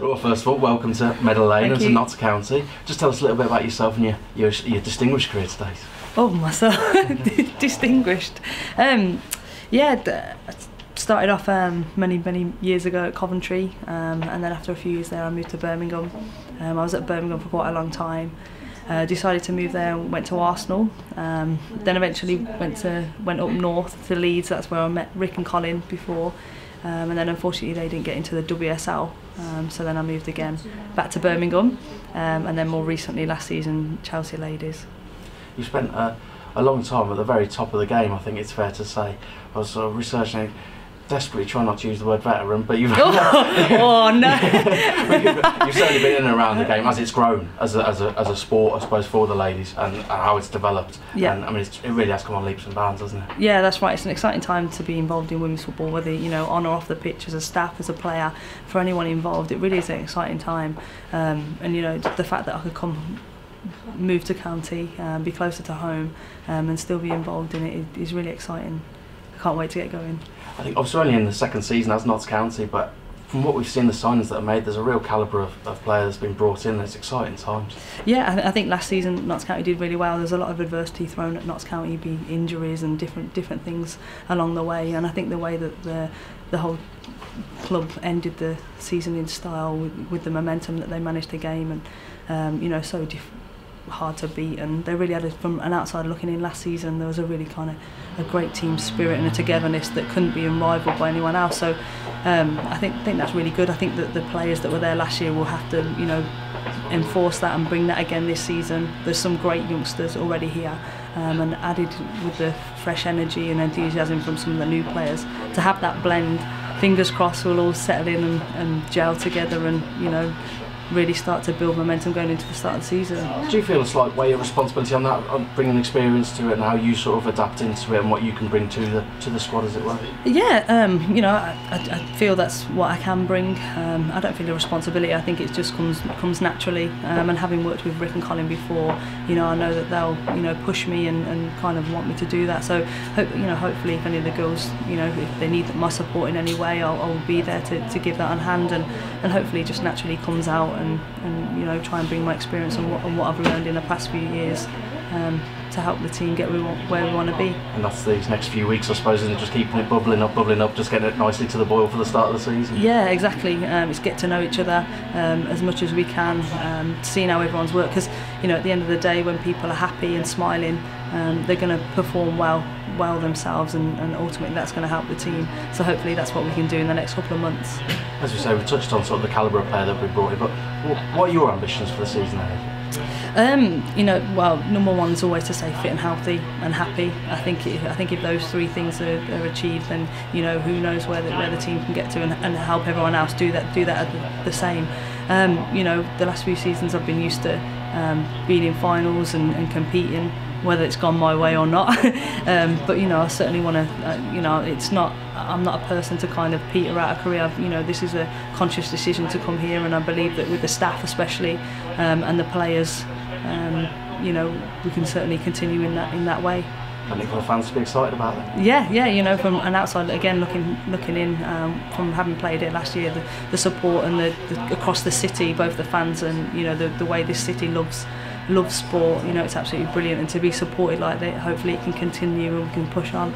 Well, first of all, welcome to Meadow Lane and to. Notts County. Just tell us a little bit about yourself and your, your, your distinguished career today. Oh, myself, distinguished. Um, yeah, started off um, many, many years ago at Coventry, um, and then after a few years there, I moved to Birmingham. Um, I was at Birmingham for quite a long time. Uh, decided to move there and went to Arsenal. Um, then eventually went to went up north to Leeds. That's where I met Rick and Colin before. Um, and then unfortunately they didn't get into the WSL. Um, so then I moved again back to Birmingham, um, and then more recently last season Chelsea Ladies. You spent uh, a long time at the very top of the game, I think it's fair to say. I was sort of researching, desperately trying not to use the word veteran, but you've, oh no! you've, you've certainly been in and around the game as it's grown as a, as a, as a sport, I suppose, for the ladies and, and how it's developed. Yeah. And I mean, it's, it really has come on leaps and bounds, hasn't it? Yeah, that's right. It's an exciting time to be involved in women's football, whether you know on or off the pitch, as a staff, as a player, for anyone involved. It really is an exciting time, um, and you know the fact that I could come, move to county, um, be closer to home, um, and still be involved in it is really exciting. Can't wait to get going. I think obviously only in the second season as Notts County, but from what we've seen, the signings that are made, there's a real calibre of, of players been brought in. It's exciting times. Yeah, I, th- I think last season Notts County did really well. There's a lot of adversity thrown at Notts County, be injuries and different different things along the way. And I think the way that the the whole club ended the season in style with, with the momentum that they managed to game and um, you know so diff- hard to beat and they really had from an outsider looking in last season there was a really kind of a great team spirit and a togetherness that couldn't be unrivaled by anyone else. So um, I think think that's really good. I think that the players that were there last year will have to you know enforce that and bring that again this season. There's some great youngsters already here um, and added with the fresh energy and enthusiasm from some of the new players. To have that blend fingers crossed we'll all settle in and, and gel together and you know really start to build momentum going into the start of the season Do you feel a slight weight of responsibility on that, on bringing experience to it, and how you sort of adapt into it, and what you can bring to the to the squad, as it were? Yeah, um, you know, I, I, I feel that's what I can bring. Um, I don't feel a responsibility. I think it just comes comes naturally. Um, and having worked with Rick and Colin before, you know, I know that they'll you know push me and, and kind of want me to do that. So hope you know, hopefully, if any of the girls, you know, if they need my support in any way, I'll, I'll be there to, to give that on hand, and, and hopefully, just naturally comes out and, and you know try and bring my experience and what, and what I've learned in the past few years. Um, to help the team get where we want, where we want to be. And that's these next few weeks, I suppose, isn't it? Just keeping it bubbling up, bubbling up, just getting it nicely to the boil for the start of the season. Yeah, exactly. Um, it's get to know each other um, as much as we can, um, seeing how everyone's work. Because you know, at the end of the day, when people are happy and smiling, um, they're going to perform well, well themselves, and, and ultimately that's going to help the team. So hopefully that's what we can do in the next couple of months. As we say, we touched on sort of the calibre of player that we brought in, but what are your ambitions for the season ahead? Um, you know, well, number one is always to stay fit and healthy and happy. I think I think if those three things are, are achieved, then you know who knows where the, where the team can get to and, and help everyone else do that do that at the, the same. Um, you know, the last few seasons I've been used to um, being in finals and, and competing, whether it's gone my way or not. um, but you know, I certainly want to. Uh, you know, it's not. I'm not a person to kind of peter out a career. I've, you know, this is a conscious decision to come here, and I believe that with the staff especially um, and the players, um, you know, we can certainly continue in that in that way. And the fans to be excited about it. Yeah, yeah, you know, from an outside again looking looking in um, from having played it last year, the, the support and the, the across the city, both the fans and you know the, the way this city loves loves sport. You know, it's absolutely brilliant, and to be supported like that, hopefully it can continue and we can push on.